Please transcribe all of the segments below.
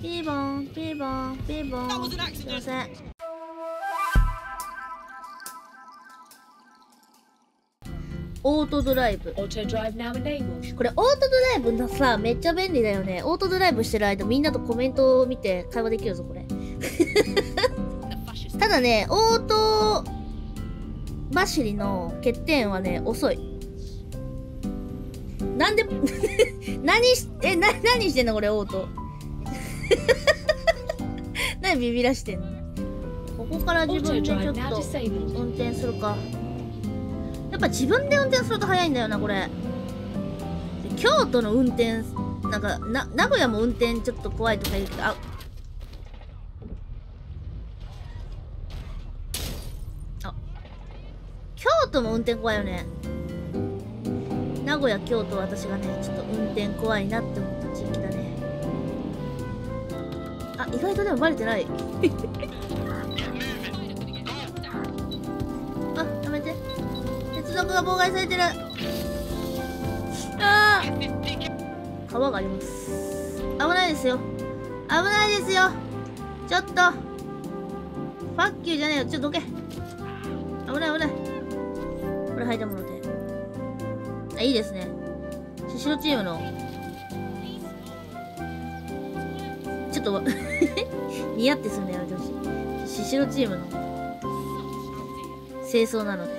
ピーボンピーボンピーボン That was an すいま accident. せんオートドライブ Auto drive now enabled. これオートドライブのさめっちゃ便利だよねオートドライブしてる間みんなとコメントを見て会話できるぞこれ.ただねオート走りの欠点はね遅いなんで 何しえな何してんのこれオート？何ビビらしてんの？ここから自分でちょっと運転するか。やっぱ自分で運転すると早いんだよなこれ。京都の運転なんかな名古屋も運転ちょっと怖いとか言うけどああ京都も運転怖いよね。名古屋京都私がねちょっと運転怖いなって思っあ意外とでもバレてない。あやめて。接続が妨害されてる。あー。川があります。危ないですよ。危ないですよ。ちょっと。ファッキューじゃねえよ。ちょっとどけ。危ない危ない。これ履いたもので。あいいですね。シシロチームのちょっと 似合ってするのやめてほしいシシロチームの。清掃なので。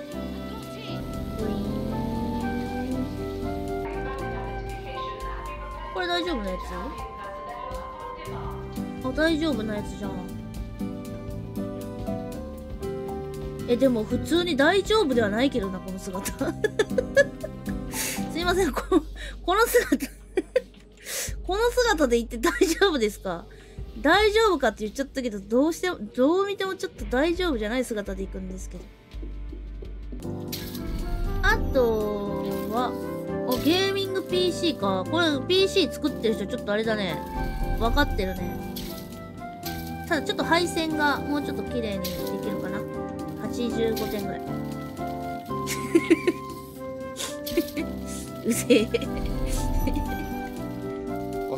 これ大丈夫なやつ？あ大丈夫なやつじゃん。えでも普通に大丈夫ではないけどなこの姿。すいませんここの姿この姿で言って大丈夫ですか？大丈夫かって言っちゃったけどどうしてもどう見てもちょっと大丈夫じゃない姿で行くんですけど。あとはおゲーミング PC か。これ PC 作ってる人ちょっとあれだね。分かってるね。ただちょっと配線がもうちょっと綺麗にできるかな。85点ぐらい。うせえ。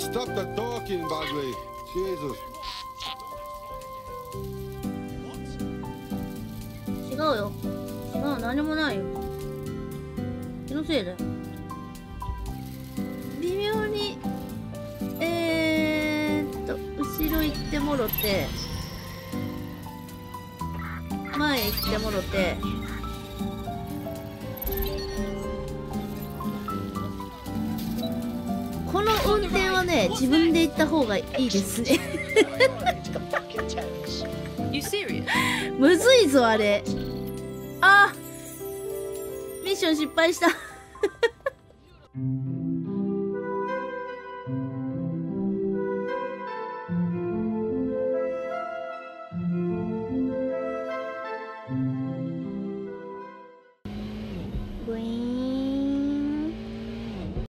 Stop the talking, Bagley. Jesus. 違うよ違う何もないよ気のせいだよ微妙にえー、っと後ろ行ってもろて前行ってもろて自分で行った方がいいですね? むずいぞあれ。あーミッション失敗した